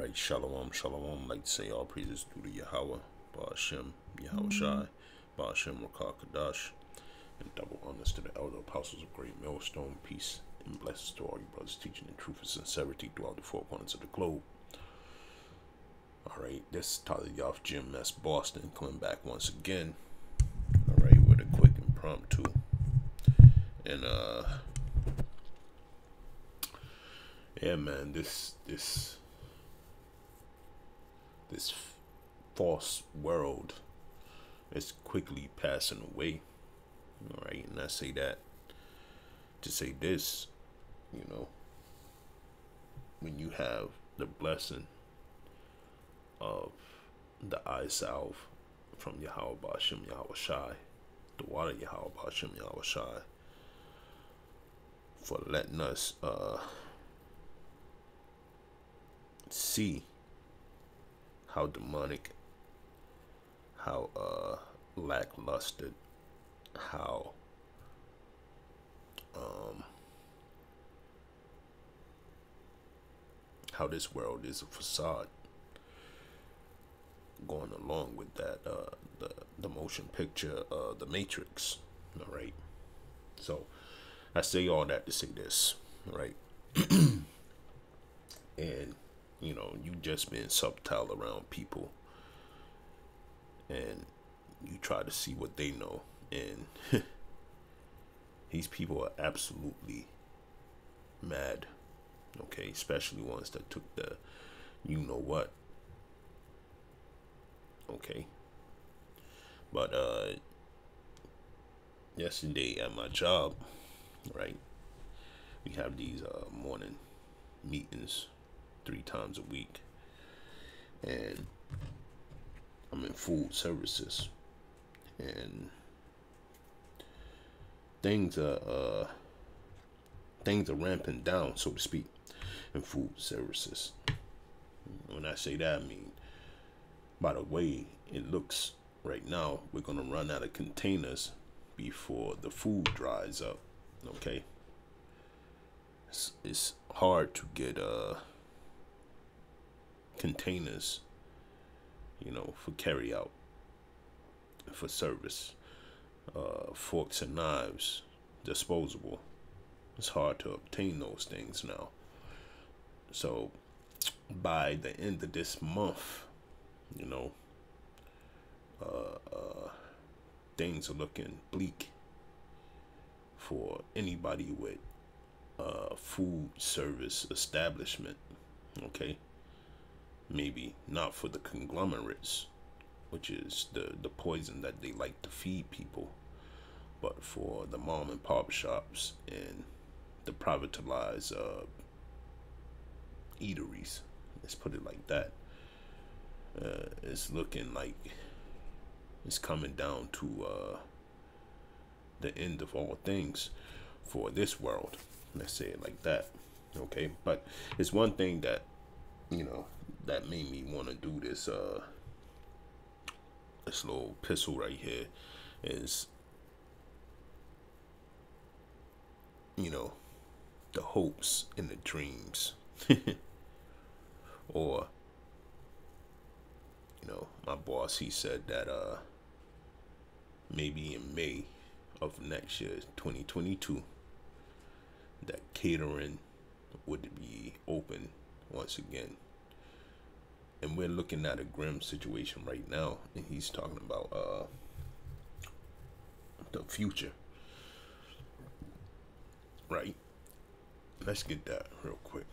right, shalom, shalom. Like to say all praises due to Yahweh, Ba'ashem, Yahweh Shai, Ba'ashem, Rakah Kadash, and double honors to the elder apostles of Great Millstone. Peace and blessings to all you brothers teaching in truth and sincerity throughout the four corners of the globe. All right, this is Tyler Yoff, GMS Boston, coming back once again. All right, with a quick impromptu. And, uh, yeah, man, this, this, this false world is quickly passing away. All right, and I say that to say this, you know, when you have the blessing of the eye salve from Yahweh Bashim Yahweh Shai, the water Yahweh Bashim Yahweh Shai, for letting us uh, see how demonic, how uh, lackluster, how um, how this world is a facade going along with that uh, the the motion picture uh, the matrix all right? So i say all that to say this right? And you know you just being subtle around people. And you try to see what they know. And these people are absolutely mad okay? Especially ones that took the you know what okay? But uh yesterday at my job right we have these uh morning meetings three times a week and i'm in food services and things are uh things are ramping down so to speak in food services when i say that i mean by the way it looks right now, we're to run out of containers before the food dries up. Okay. It's, it's hard to get uh, containers, you know, for carry out, for service. Uh, forks and knives, disposable. It's hard to obtain those things now. So by the end of this month, you know, uh, uh, things are looking bleak for anybody with a food service establishment. Okay, maybe not for the conglomerates, which is the the poison that they like to feed people, but for the mom and pop shops and the privatized uh, eateries. Let's put it like that uh, it's looking like it's coming down to uh, the end of all things for this world. Let's say it like that. Okay, but it's one thing that you know that made me want to do this. Uh, this little pistol right here is you know the hopes and the dreams or you know, my boss, he said that uh, maybe in May of next year, 2022, that catering would be open once again. And we're looking at a grim situation right now, and he's talking about uh, the future. Right? Let's get that real quick.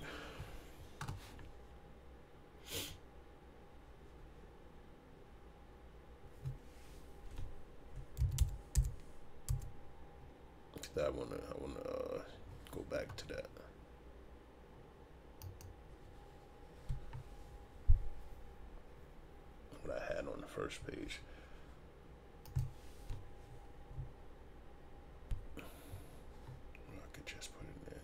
I wanna I wanna uh, go back to that. What I had on the first page. I could just put it in.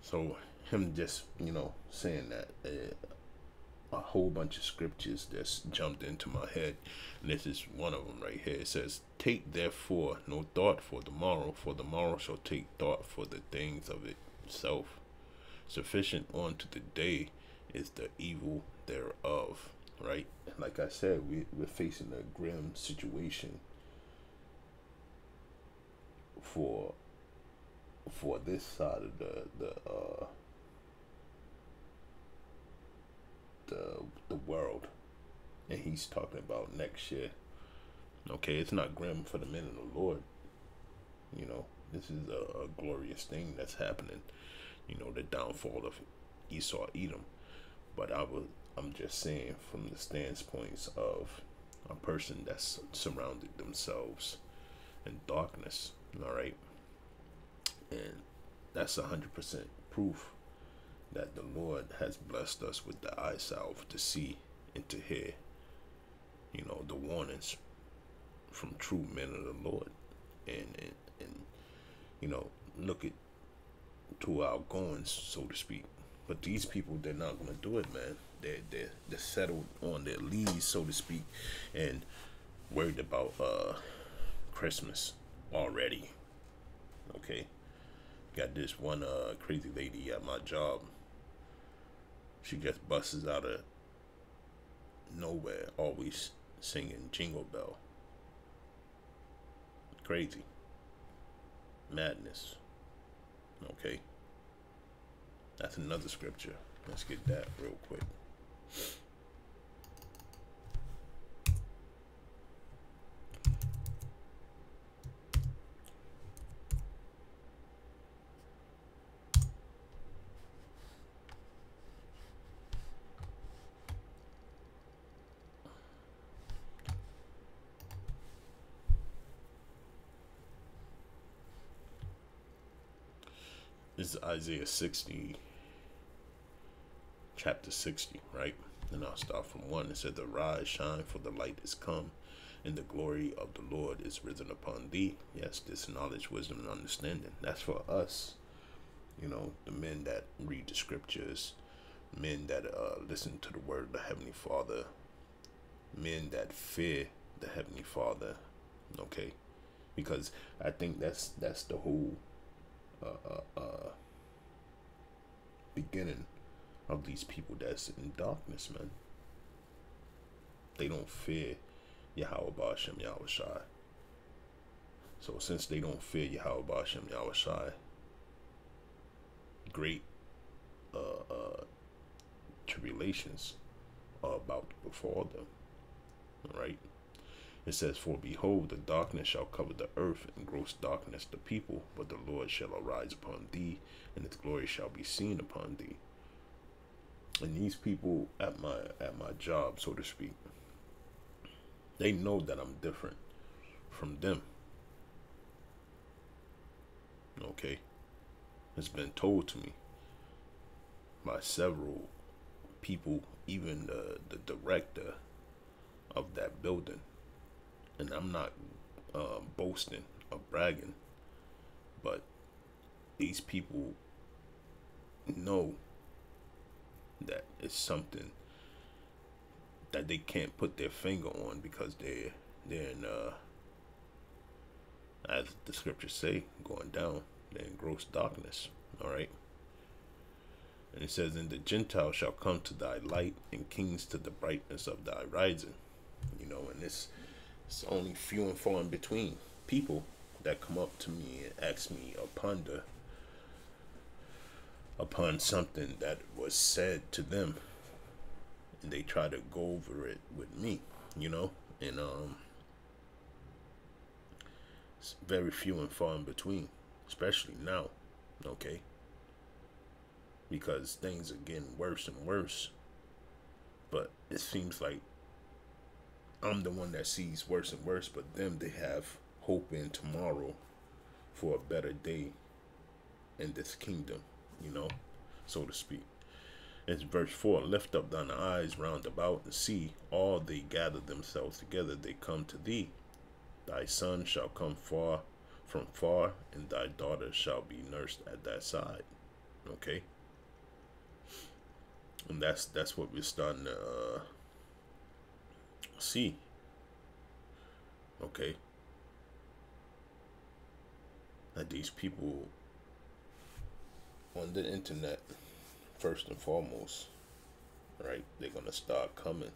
So him just you know saying that uh, a whole bunch of scriptures that's jumped into my head, and this is one of them right here. It says, "Take therefore no thought for the morrow, for the morrow shall take thought for the things of itself. Sufficient unto the day is the evil thereof." Right? Like I said, we we're facing a grim situation for for this side of the the uh the the world, and he's talking about next year. Okay, it's not grim for the men of the Lord. You know, this is a, a glorious thing that's happening. You know, the downfall of Esau, Edom. But I was, I'm just saying from the standpoints of a person that's surrounded themselves in darkness. All right, and that's a hundred percent proof that the Lord has blessed us with the eye salve to see and to hear, you know, the warnings from true men of the Lord. And, and, and you know, look at to our goings, so to speak. But these people, they're not going to do it, man. They're, they're, they're settled on their leads, so to speak, and worried about uh, Christmas already. Okay. Got this one uh, crazy lady at my job she just busts out of nowhere, always singing Jingle Bell. Crazy. Madness. Okay. That's another scripture. Let's get that real quick. Is Isaiah 60, chapter 60, right? And I'll start from 1. It said, Arise, shine, for the light is come, and the glory of the Lord is risen upon thee. Yes, this knowledge, wisdom, and understanding. That's for us, you know, the men that read the scriptures, men that uh, listen to the word of the Heavenly Father, men that fear the Heavenly Father, okay? Because I think that's that's the whole uh, uh, beginning of these people that's in darkness, man. They don't fear Yahweh Bashem Yahweh Shai. So since they don't fear Yahweh Bashem Yahweh Shai, great uh, uh, tribulations are about to befall them. Right? It says, For behold, the darkness shall cover the earth, and gross darkness the people, but the Lord shall arise upon thee, and his glory shall be seen upon thee. And these people at my at my job, so to speak, they know that I'm different from them. Okay. It's been told to me by several people, even the, the director of that building and I'm not uh, boasting or bragging, but these people know that it's something that they can't put their finger on because they're they're in uh, as the scriptures say, going down, they're in gross darkness. All right. And it says, And the Gentiles shall come to thy light, and kings to the brightness of thy rising. You know, and this it's only few and far in between people that come up to me and ask me or ponder upon something that was said to them. And they try to go over it with me you know? And um it's very few and far in between especially now okay? Because things are getting worse and worse. But it seems like I'm the one that sees worse and worse, but them they have hope in tomorrow for a better day in this kingdom, you know, so to speak. It's verse 4 Lift up thine eyes round about and see, all they gather themselves together, they come to thee. Thy son shall come far from far, and thy daughter shall be nursed at thy side. Okay. And that's that's what we're starting to uh, see. Okay. That these people on the internet, first and foremost, right? They're gonna start coming,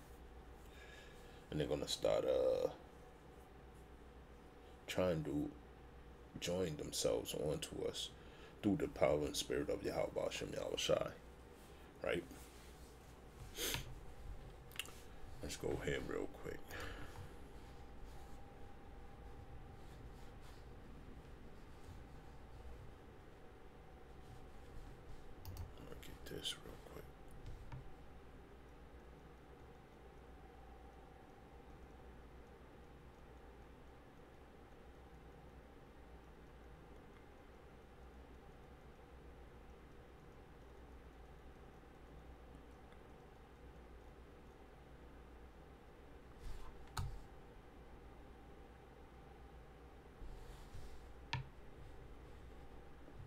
and they're gonna start uh trying to join themselves onto us through the power and spirit of Yahweh Shem Shai. Right? Let's go ahead real quick. Get this real quick.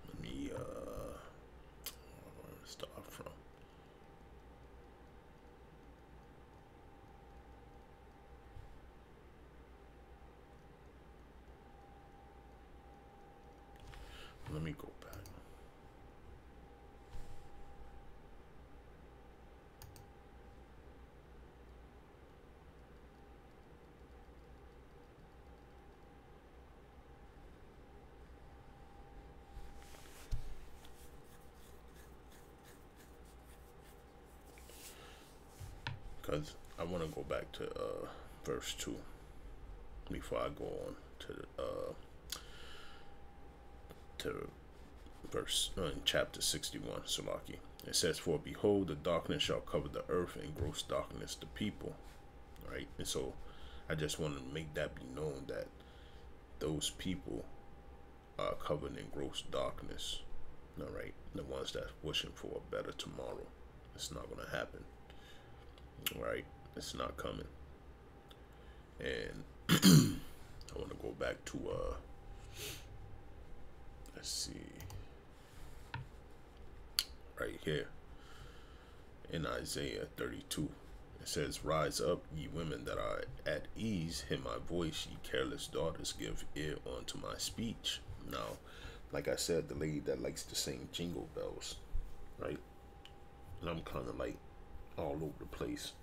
Let me uh where to start from. Let go back. Because I want to go back to uh, verse 2 before I go on to the, uh, to verse uh, in chapter 61 Salaki. It says, For behold, the darkness shall cover the earth, and gross darkness the people. Right? And so I just want to make that be known that those people are covered in gross darkness. All right? The ones that's wishing for a better tomorrow. It's not going to happen. All right? It's not coming. And I want to go back to, uh, let's see right here in Isaiah 32. It says, Rise up, ye women that are at ease, hear my voice, ye careless daughters, give ear unto my speech. Now, like I said, the lady that likes to sing jingle bells, right? And I'm kind of like all over the place.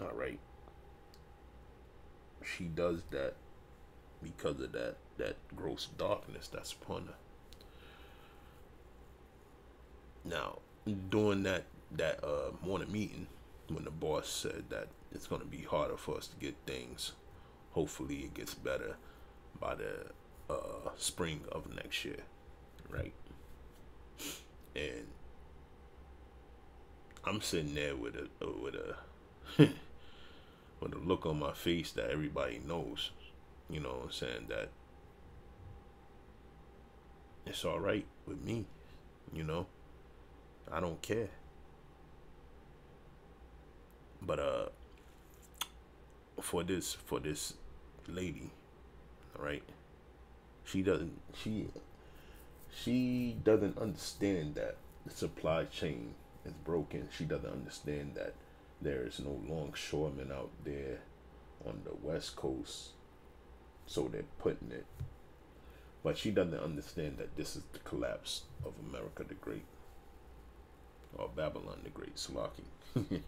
All right. She does that because of that that gross darkness that's upon her. Now, during that that uh, morning meeting, when the boss said that it's going to be harder for us to get things, hopefully it gets better by the uh, spring of next year, right? And I'm sitting there with a with a with a look on my face that everybody knows, you know I'm saying that it's all right with me, you know. I don't care. But uh for this for this lady, right? She doesn't she she doesn't understand that the supply chain is broken. She doesn't understand that there is no longshoremen out there on the west coast. So they're putting it. But she doesn't understand that this is the collapse of America the Great or Babylon the Great, Salaki.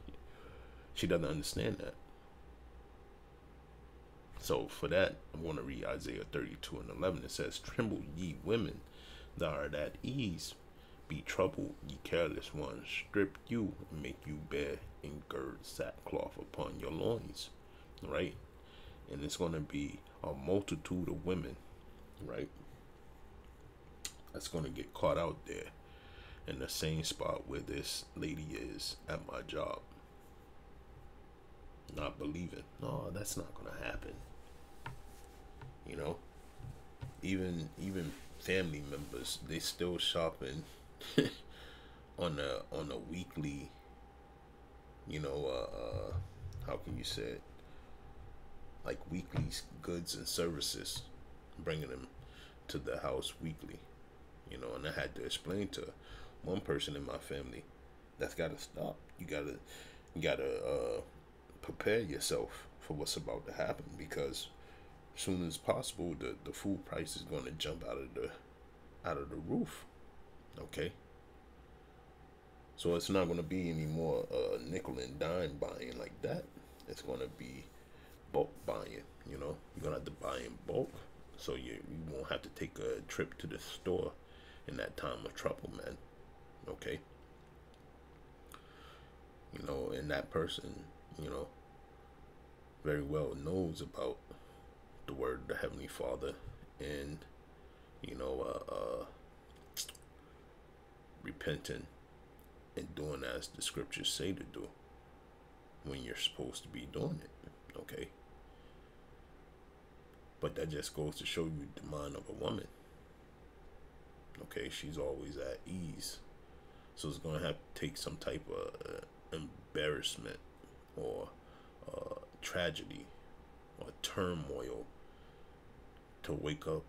she doesn't understand that. So for that, I'm going to read Isaiah 32 and 11. It says, Tremble ye women that are at ease, be troubled ye careless ones, strip you and make you bear and gird sackcloth upon your loins. Right? And it's going to be a multitude of women, right? That's going to get caught out there in the same spot where this lady is at my job. Not believing, no, that's not gonna happen. You know, even even family members, they still shopping on a on a weekly. You know, uh, uh, how can you say it? Like weekly goods and services, bringing them to the house weekly You know, and I had to explain to one person in my family that's got to stop. You gotta, you gotta uh, prepare yourself for what's about to happen because soon as possible, the the food price is going to jump out of the out of the roof. Okay. So it's not going to be any more uh, nickel and dime buying like that. It's going to be bulk buying. You know, you're gonna have to buy in bulk, so you you won't have to take a trip to the store in that time of trouble, man. Okay. You know, and that person, you know, very well knows about the word the Heavenly Father and you know, uh, uh repenting and doing as the scriptures say to do when you're supposed to be doing it. Okay. But that just goes to show you the mind of a woman. Okay, she's always at ease. So it's going to have to take some type of uh, embarrassment or uh, tragedy or turmoil to wake up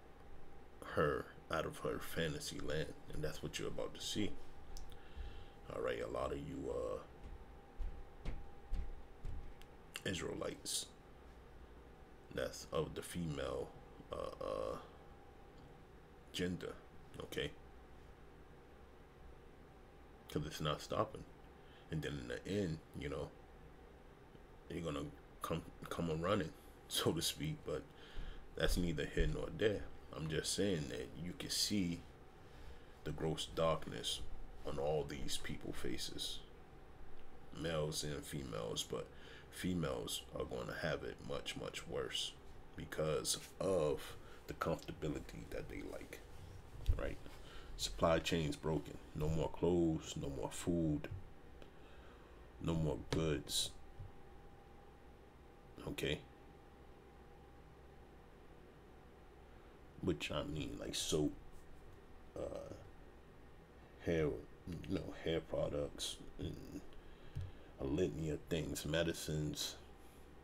her out of her fantasy land. And that's what you're about to see. All right, a lot of you uh, Israelites that's of the female uh, uh, gender, okay? Because it's not stopping, and then in the end, you know, you're gonna come come a running, so to speak. But that's neither here nor there. I'm just saying that you can see the gross darkness on all these people faces, males and females, but females are going to have it much, much worse because of the comfortability that they like, right? Supply chains broken. No more clothes, no more food, no more goods. Okay? Which I mean, like soap, uh, hair, you know, hair products, and a litany of things, medicines,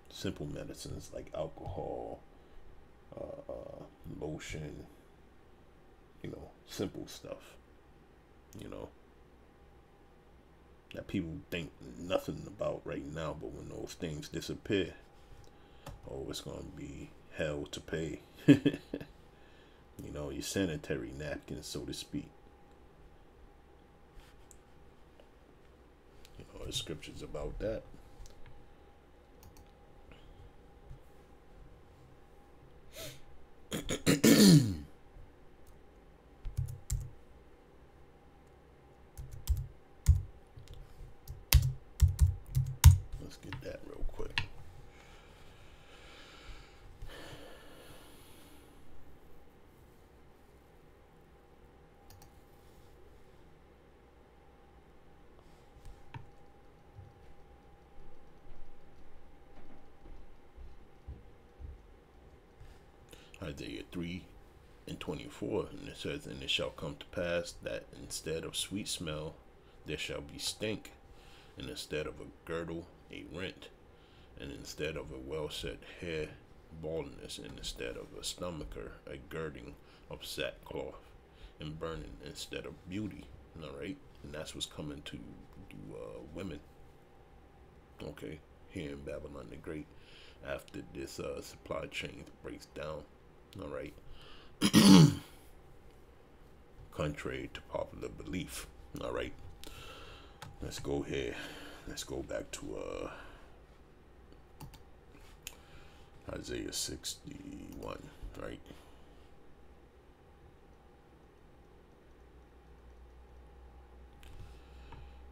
simple medicines like alcohol, uh, uh, lotion, you know, simple stuff, you know, that people think nothing about right now, but when those things disappear, oh, it's going to be hell to pay. you know, your sanitary napkins, so to speak. You know, the scriptures about that. Isaiah 3 and 24, and it says, And it shall come to pass that instead of sweet smell, there shall be stink, and instead of a girdle, a rent, and instead of a well set hair, baldness, and instead of a stomacher, a girding of sackcloth, and burning instead of beauty. All right, and that's what's coming to, to uh, women. Okay, here in Babylon the Great, after this uh, supply chain breaks down. All right. Contrary to popular belief. All right. Let's go here. Let's go back to uh, Isaiah 61, right?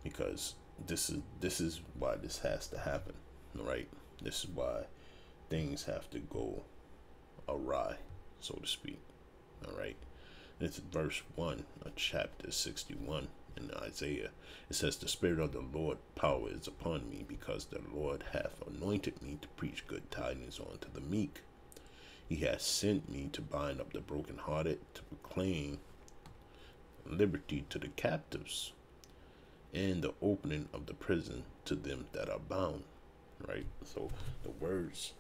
Because this is this is why this has to happen, right? This is why things have to go awry so to speak. All right. It's verse 1 of chapter 61 in Isaiah. It says, The Spirit of the Lord power is upon me, because the Lord hath anointed me to preach good tidings unto the meek. He hath sent me to bind up the brokenhearted, to proclaim liberty to the captives, and the opening of the prison to them that are bound. Right? So the words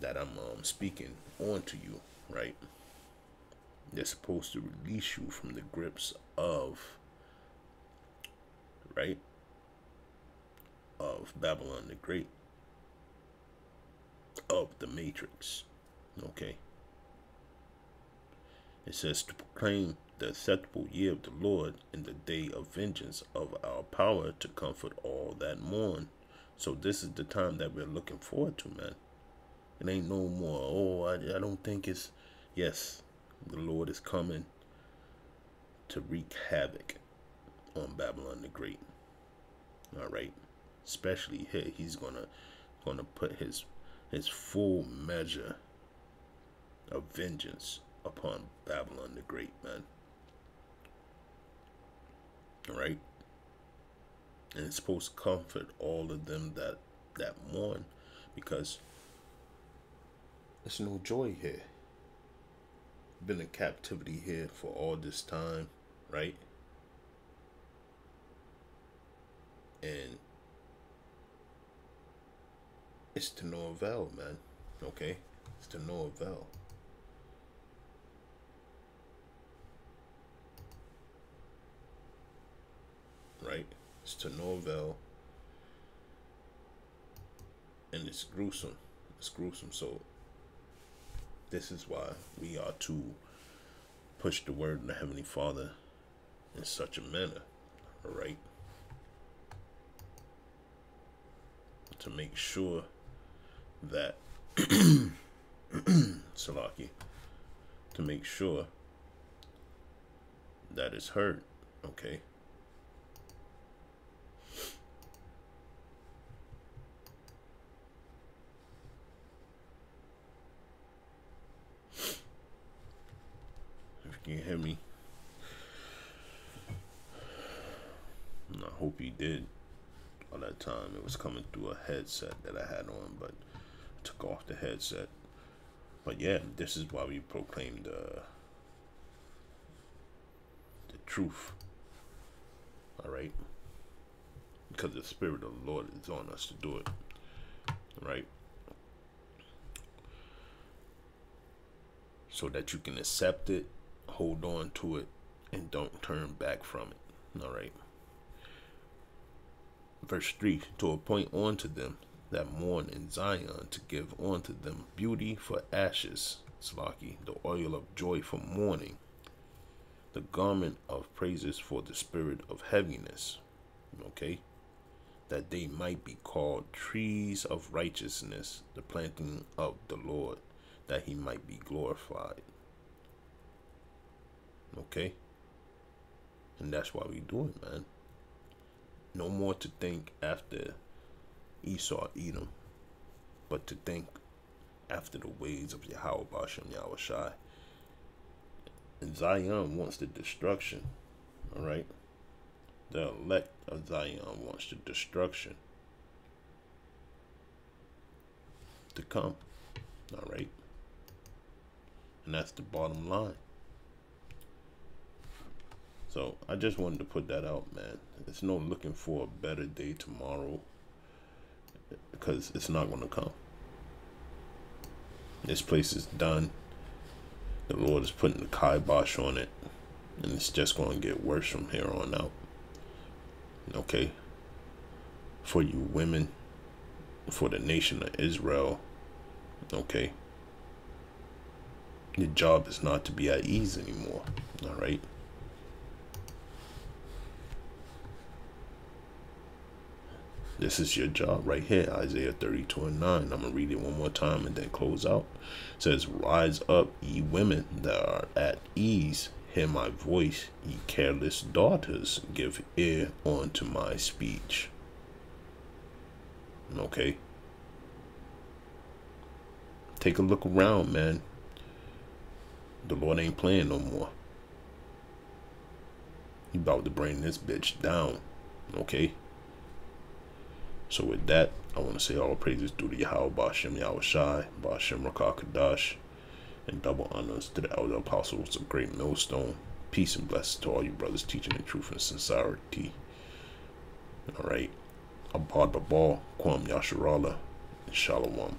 that I'm um, speaking on to you right? They're supposed to release you from the grips of, right? Of Babylon the Great, of the Matrix. Okay. It says to proclaim the acceptable year of the Lord and the day of vengeance of our power to comfort all that mourn. So this is the time that we're looking forward to, man. It ain't no more, oh, I, I don't think it's, yes, the Lord is coming to wreak havoc on Babylon the Great. All right. Especially here, he's gonna gonna put his his full measure of vengeance upon Babylon the Great, man. All right. And it's supposed to comfort all of them that that mourn because there's no joy here. Been in captivity here for all this time, right? And it's to no avail, man. Okay? It's to no avail. Right? It's to no avail. And it's gruesome. It's gruesome. So this is why we are to push the word of the Heavenly Father in such a manner. Alright? To make sure that Salaki to make sure that it's heard. Okay. If you can hear me. And I hope you did all that time. It was coming through a headset that I had on, but I took off the headset. But yeah, this is why we proclaim the the truth. All right, because the spirit of the Lord is on us to do it. All right. So that you can accept it, hold on to it, and don't turn back from it. All right. Verse 3 To appoint unto them that mourn in Zion, to give unto them beauty for ashes, Slaki, the oil of joy for mourning, the garment of praises for the spirit of heaviness. Okay? That they might be called trees of righteousness, the planting of the Lord, that he might be glorified. Okay? And that's why we do it, man. No more to think after Esau, Edom, but to think after the ways of Yahweh Bashem Yahushai. And Zion wants the destruction, all right? The elect of Zion wants the destruction to come, all right? And that's the bottom line. So I just wanted to put that out, man. It's no looking for a better day tomorrow because it's not going to come. This place is done. The Lord is putting the kibosh on it, and it's just going to get worse from here on out. Okay? For you women, for the nation of Israel, okay? Your job is not to be at ease anymore, all right? This is your job right here, Isaiah 32 and 9. I'm going to read it one more time and then close out. It says, Rise up, ye women that are at ease. Hear my voice, ye careless daughters. Give ear unto my speech. Okay? Take a look around, man. The Lord ain't playing no more. He about to bring this bitch down. Okay? So with that, I want to say all praises due to Yahweh Bashem Yahushai, Bashem Rakakadash, and double honors to the elder apostles of Great Millstone. Peace and blessings to all you brothers teaching the truth and sincerity. All right. Abad Babal, Kwam Yasharala, and Shalom.